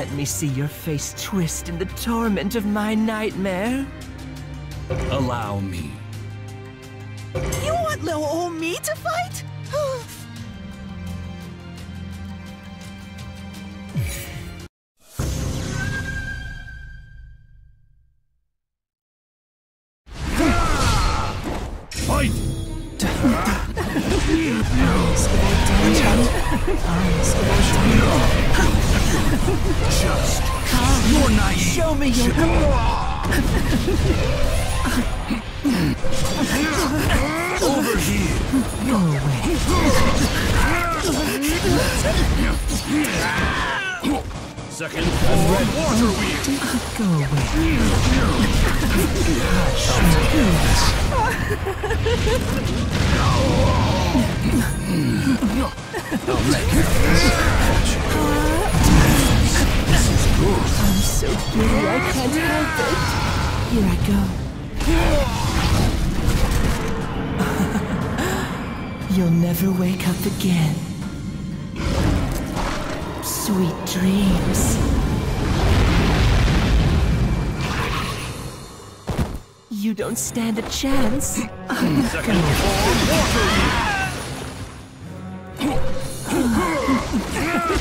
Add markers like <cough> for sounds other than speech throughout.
Let me see your face twist in the torment of my nightmare. Allow me. You want little old me to fight? Fight! <laughs> <laughs> I splash just you're naive. Show me your. Over here. Go away. Second form water wheel. Go away. <laughs> I'm so giddy I can't help it. Here I go. You'll never wake up again. Sweet dreams. You don't stand a chance.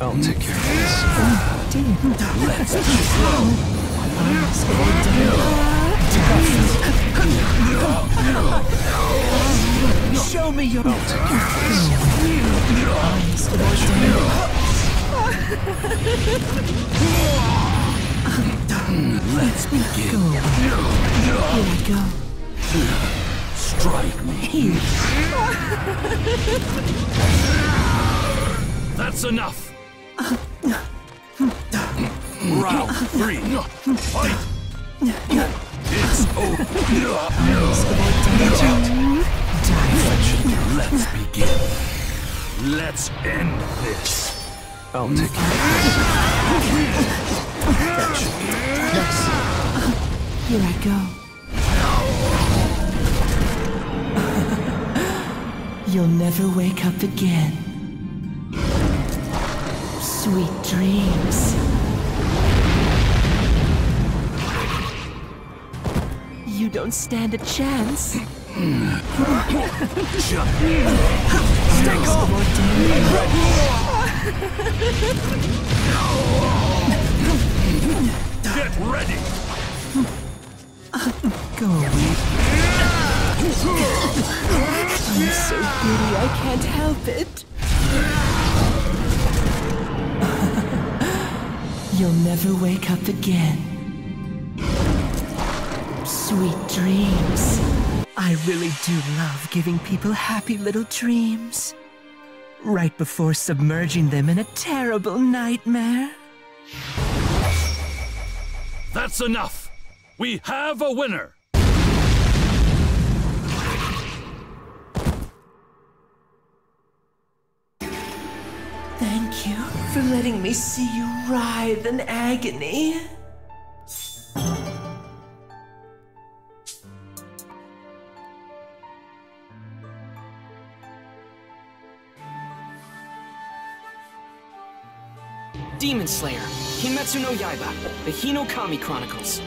I'll take care of this. Show me your. I'll take care of this. Hmm, let's begin. Here I go. Strike me. <laughs> That's enough. Round three. Fight. It's over. Let's begin. Let's end this. I'll take care of this. That should be Here I go. You'll never wake up again. Sweet dreams. You don't stand a chance. Take off. Get ready. Go away. I'm so giddy I can't help it. <laughs> You'll never wake up again. Sweet dreams. I really do love giving people happy little dreams. Right before submerging them in a terrible nightmare. That's enough. We have a winner. Thank you for letting me see you writhe in agony. Demon Slayer, Kimetsu no Yaiba, the Hinokami Chronicles.